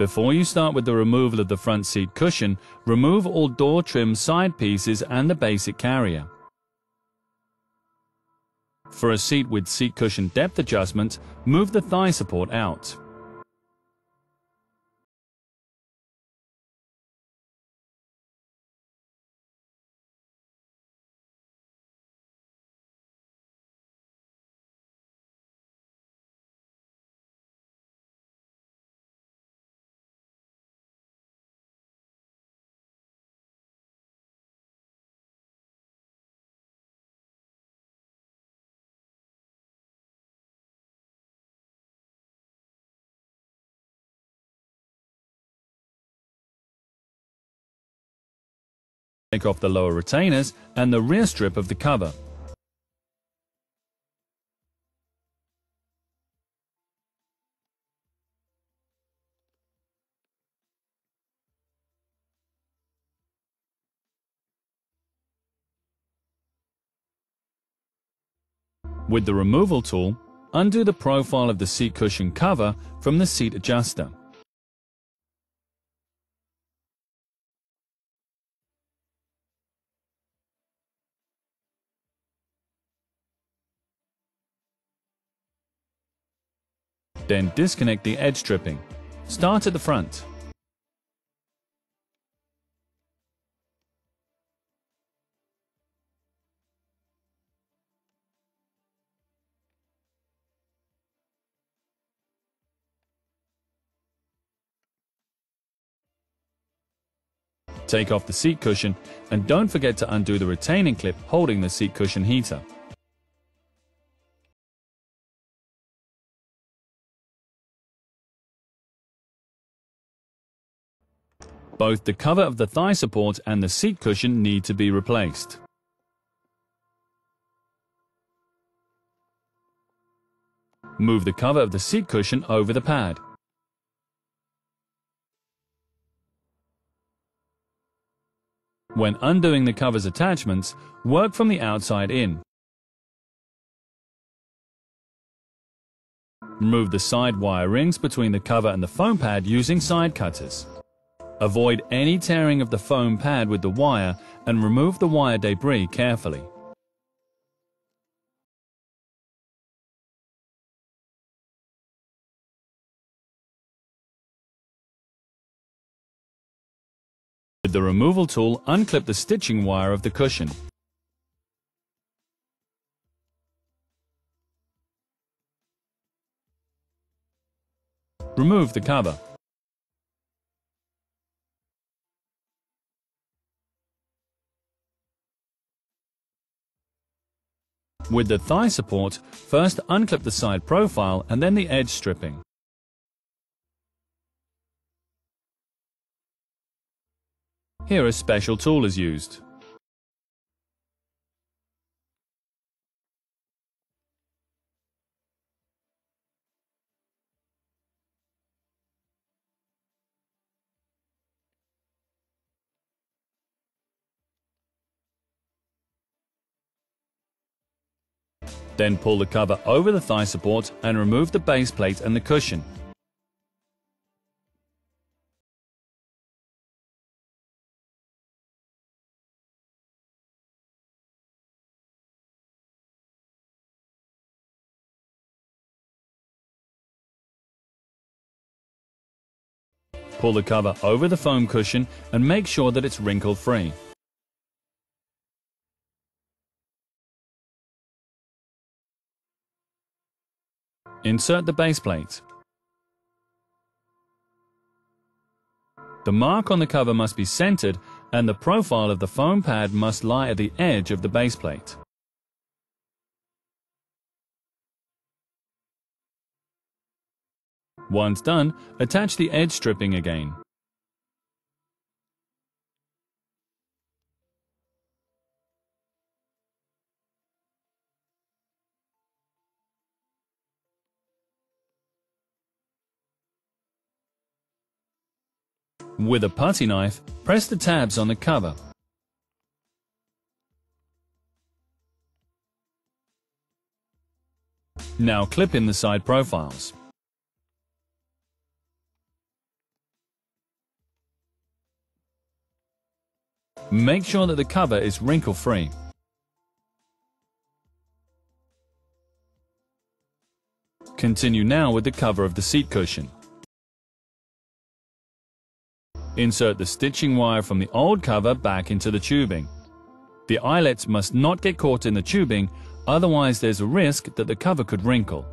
Before you start with the removal of the front seat cushion, remove all door trim side pieces and the basic carrier. For a seat with seat cushion depth adjustment, move the thigh support out. Take off the lower retainers and the rear strip of the cover. With the removal tool, undo the profile of the seat cushion cover from the seat adjuster. Then disconnect the edge stripping. Start at the front. Take off the seat cushion and don't forget to undo the retaining clip holding the seat cushion heater. Both the cover of the thigh support and the seat cushion need to be replaced. Move the cover of the seat cushion over the pad. When undoing the cover's attachments, work from the outside in. Remove the side wire rings between the cover and the foam pad using side cutters. Avoid any tearing of the foam pad with the wire and remove the wire debris carefully. With the removal tool, unclip the stitching wire of the cushion. Remove the cover. With the thigh support, first unclip the side profile and then the edge stripping. Here a special tool is used. Then pull the cover over the thigh support and remove the base plate and the cushion. Pull the cover over the foam cushion and make sure that it's wrinkle free. Insert the base plate. The mark on the cover must be centered and the profile of the foam pad must lie at the edge of the base plate. Once done, attach the edge stripping again. With a putty knife, press the tabs on the cover. Now clip in the side profiles. Make sure that the cover is wrinkle-free. Continue now with the cover of the seat cushion. Insert the stitching wire from the old cover back into the tubing. The eyelets must not get caught in the tubing, otherwise there's a risk that the cover could wrinkle.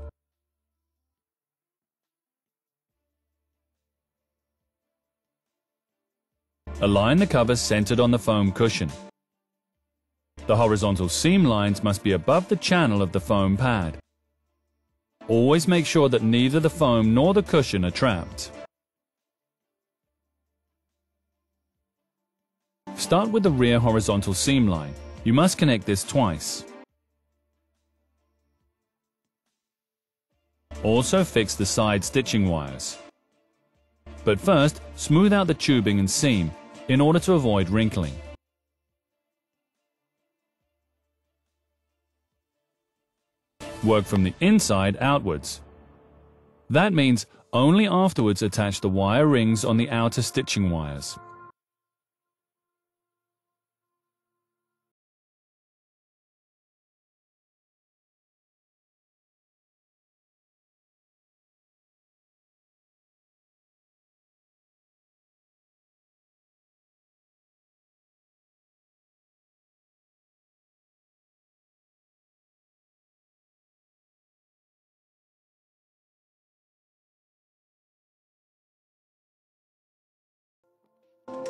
Align the cover centered on the foam cushion. The horizontal seam lines must be above the channel of the foam pad. Always make sure that neither the foam nor the cushion are trapped. Start with the rear horizontal seam line. You must connect this twice. Also fix the side stitching wires. But first, smooth out the tubing and seam in order to avoid wrinkling. Work from the inside outwards. That means only afterwards attach the wire rings on the outer stitching wires.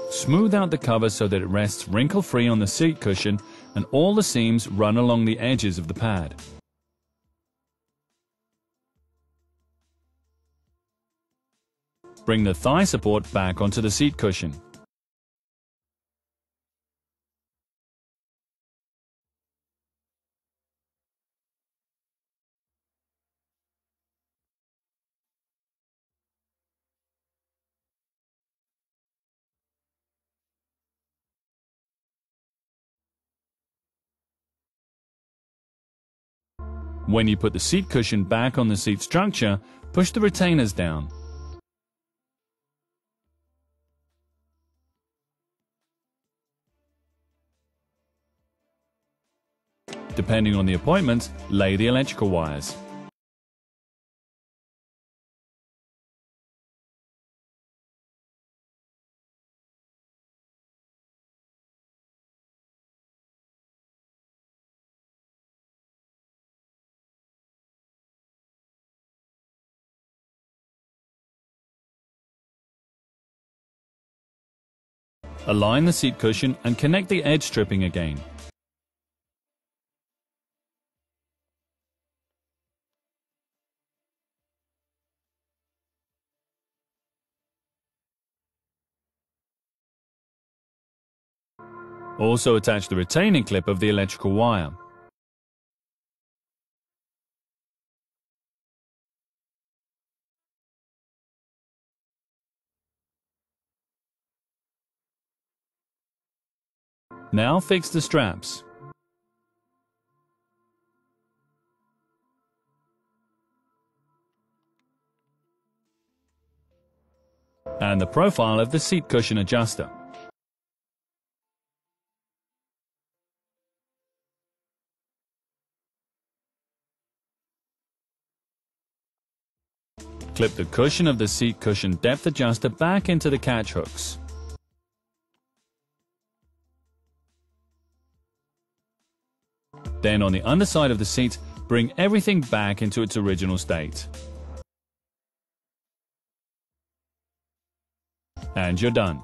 Smooth out the cover so that it rests wrinkle-free on the seat cushion and all the seams run along the edges of the pad. Bring the thigh support back onto the seat cushion. When you put the seat cushion back on the seat structure, push the retainers down. Depending on the appointment, lay the electrical wires. Align the seat cushion and connect the edge stripping again. Also attach the retaining clip of the electrical wire. Now fix the straps. And the profile of the seat cushion adjuster. Clip the cushion of the seat cushion depth adjuster back into the catch hooks. Then on the underside of the seat, bring everything back into its original state. And you're done.